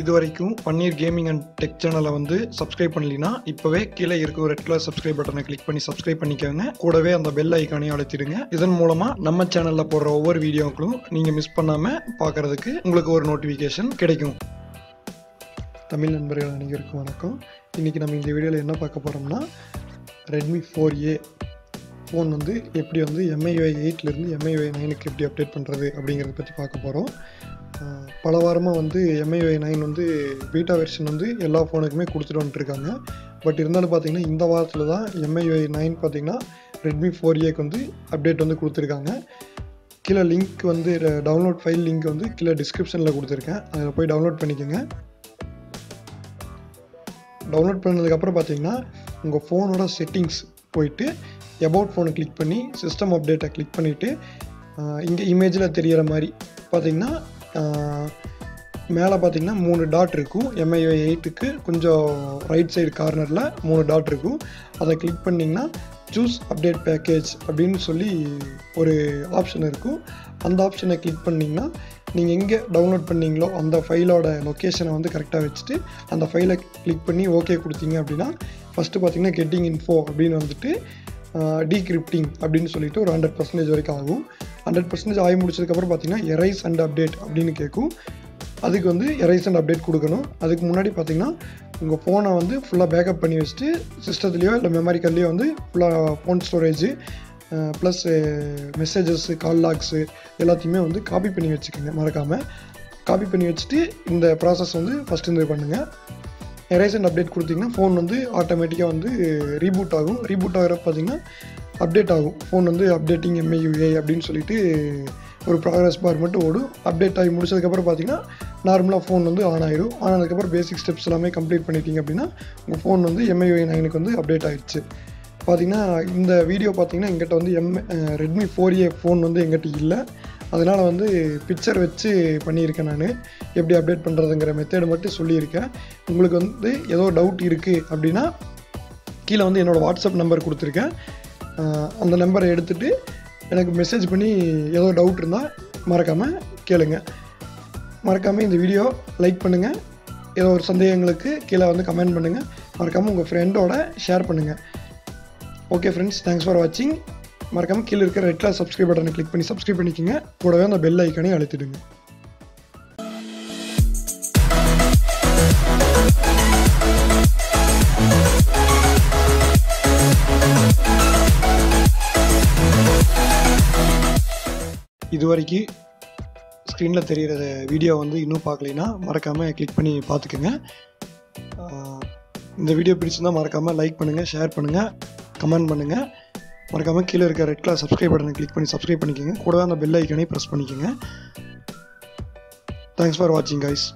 இது வரைக்கும் பன்னீர் gaming and tech சேனலை வந்து சப்ஸ்கிரைப் பண்ணலினா இப்போவே கீழே இருக்க ரெட் கலர் சப்ஸ்கிரைப் பட்டனை கிளிக் பண்ணி சப்ஸ்கிரைப் பண்ணிக்கோங்க. கூடவே அந்த பெல் ஐக்கானையும் அழுத்திடுங்க. இதன் மூலமாக நம்ம சேனலில் போடுற ஒவ்வொரு வீடியோக்களும் நீங்கள் மிஸ் பண்ணாமல் பார்க்கறதுக்கு உங்களுக்கு ஒரு நோட்டிஃபிகேஷன் கிடைக்கும். தமிழ் நண்பர்கள் அனைவருக்கும் வணக்கம். இன்றைக்கி நம்ம இந்த வீடியோவில் என்ன பார்க்க போகிறோம்னா ரெட்மி ஃபோர் ஏ ஃபோன் வந்து எப்படி வந்து எம்ஐஒய் எயிட்லேருந்து எம்ஐஒய் நைனுக்கு எப்படி அப்டேட் பண்ணுறது அப்படிங்கிறத பற்றி பார்க்க போகிறோம் பல வாரமாக வந்து எம்ஐஒய் நைன் வந்து பீட்டா வெர்ஷன் வந்து எல்லா ஃபோனுக்குமே கொடுத்துட்டு வந்துட்டுருக்காங்க பட் இருந்தாலும் பார்த்தீங்கன்னா இந்த வாரத்தில் தான் எம்ஐஒய் நைன் பார்த்தீங்கன்னா ரெட்மி ஃபோர் ஏக்கு வந்து அப்டேட் வந்து கொடுத்துருக்காங்க. கீழே லிங்க் வந்து டவுன்லோட் ஃபைல் லிங்க் வந்து கீழே டிஸ்கிரிப்ஷனில் கொடுத்துருக்கேன். அதில் போய் டவுன்லோட் பண்ணிக்கோங்க. டவுன்லோட் பண்ணதுக்கப்புறம் பார்த்தீங்கன்னா உங்கள் ஃபோனோட செட்டிங்ஸ் போயிட்டு எபவுட் ஃபோனை கிளிக் பண்ணி சிஸ்டம் அப்டேட்டை கிளிக் பண்ணிவிட்டு இங்கே இமேஜில் தெரிகிற மாதிரி பார்த்தீங்கன்னா மேலே பார்த்தீங்கன்னா மூணு டாட் இருக்கும். எம்ஐஏ எயிட்டுக்கு கொஞ்சம் ரைட் சைடு கார்னரில் மூணு டாட் இருக்கும். அதை கிளிக் பண்ணிங்கன்னா சூஸ் அப்டேட் பேக்கேஜ் அப்படின்னு சொல்லி ஒரு ஆப்ஷன் இருக்கும். அந்த ஆப்ஷனை கிளிக் பண்ணிங்கன்னா நீங்கள் எங்கே டவுன்லோட் பண்ணீங்களோ அந்த ஃபைலோட லொக்கேஷனை வந்து கரெக்டாக வச்சுட்டு அந்த ஃபைலை கிளிக் பண்ணி ஓகே கொடுத்தீங்க அப்படின்னா ஃபஸ்ட்டு பார்த்தீங்கன்னா கெட்டிங் இன்ஃபோ அப்படின்னு வந்துட்டு டீக்ரிப்டிங் அப்படின்னு சொல்லிட்டு ஒரு ஹண்ட்ரட் பர்சன்டேஜ் வரைக்கும் ஆகும். ஹண்ட்ரட் பர்சன்டேஜ் ஆகி முடிச்சதுக்கப்புறம் பார்த்தீங்கன்னா எரைஸ் அண்ட் அப்டேட் அப்படின்னு கேட்கும் அதுக்கு வந்து எரைஸ் அண்ட் அப்டேட் கொடுக்கணும். அதுக்கு முன்னாடி பார்த்தீங்கன்னா உங்கள் ஃபோனை வந்து ஃபுல்லாக பேக்கப் பண்ணி வச்சுட்டு சிஸ்டத்துலேயோ இல்லை மெமரி கார்ட்லேயோ வந்து ஃபுல்லாக phone storage plus messages call logs எல்லாத்தையுமே வந்து காப்பி பண்ணி வச்சுக்கோங்க மறக்காமல் காப்பி பண்ணி வச்சுட்டு இந்த ப்ராசஸ் வந்து ஃபஸ்ட்டு இது பண்ணுங்கள் எரேஸ் அண்ட் அப்டேட் கொடுத்தீங்கன்னா ஃபோன் வந்து ஆட்டோமேட்டிக்காக வந்து ரீபூட் ஆகும். ரீபூட் ஆகிறப்ப பார்த்தீங்கன்னா அப்டேட் ஆகும். ஃபோன் வந்து அப்டேட்டிங் எம்ஐயூஏ அப்படின்னு சொல்லிட்டு ஒரு ப்ராக்ரஸ் பார் மட்டும் ஓடும். அப்டேட் ஆகி முடிச்சதுக்கப்புறம் பார்த்தீங்கன்னா நார்மலாக ஃபோன் வந்து ஆன் ஆயிடும் ஆன் ஆனதுக்கப்புறம் பேசிக் ஸ்டெப்ஸ் எல்லாமே கம்ப்ளீட் பண்ணிட்டீங்க அப்படின்னா உங்கள் ஃபோன் வந்து எம்ஐயூஏ நைனுக்கு வந்து அப்டேட் ஆகிடுச்சு பார்த்தீங்கன்னா இந்த வீடியோ பார்த்தீங்கன்னா எங்கிட்ட வந்து M Redmi four A phone வந்து எங்கிட்ட இல்லை. அதனால் வந்து பிக்சர் வச்சு பண்ணியிருக்கேன் நான். எப்படி அப்டேட் பண்ணுறதுங்கிற மெத்தேடு மட்டும் சொல்லியிருக்கேன். உங்களுக்கு வந்து ஏதோ டவுட் இருக்குது அப்படின்னா கீழே வந்து என்னோடய வாட்ஸ்அப் நம்பர் கொடுத்துருக்கேன். அந்த நம்பரை எடுத்துகிட்டு எனக்கு மெசேஜ் பண்ணி ஏதோ டவுட் இருந்தால் மறக்காமல் கேளுங்க. மறக்காமல் இந்த வீடியோ லைக் பண்ணுங்கள் ஏதோ ஒரு சந்தேகங்களுக்கு கீழே வந்து கமெண்ட் பண்ணுங்கள் மறக்காமல் உங்கள் ஃப்ரெண்டோட ஷேர் பண்ணுங்கள் ஓகே ஃப்ரெண்ட்ஸ் தேங்க்ஸ் ஃபார் வாட்சிங் மறக்காமல் கீழே இருக்கிற ரெட்டில் சப்ஸ்கிரைப் பட்டனை கிளிக் பண்ணி சப்ஸ்கிரைப் பண்ணிக்கோங்க. கூடவே அந்த பெல் ஐக்கானே அழுத்திடுங்க. இது வரைக்கும் ஸ்க்ரீனில் தெரிகிற வீடியோ வந்து இன்னும் பார்க்கலைன்னா மறக்காமல் கிளிக் பண்ணி பார்த்துக்கோங்க. இந்த வீடியோ பிடிச்சிருந்தால் மறக்காமல் லைக் பண்ணுங்கள் ஷேர் பண்ணுங்கள் கமெண்ட் பண்ணுங்கள் மறக்காமல் கீழே இருக்க ரெட் கலர் சப்ஸ்கிரைப் பட்டனை கிளிக் பண்ணி சப்ஸ்கிரைப் பண்ணிக்கோங்க. கூடவே அந்த பெல் ஐக்கனையும் ப்ரெஸ் பண்ணிக்கோங்க. தேங்க்ஸ் ஃபார் வாட்சிங் கைஸ்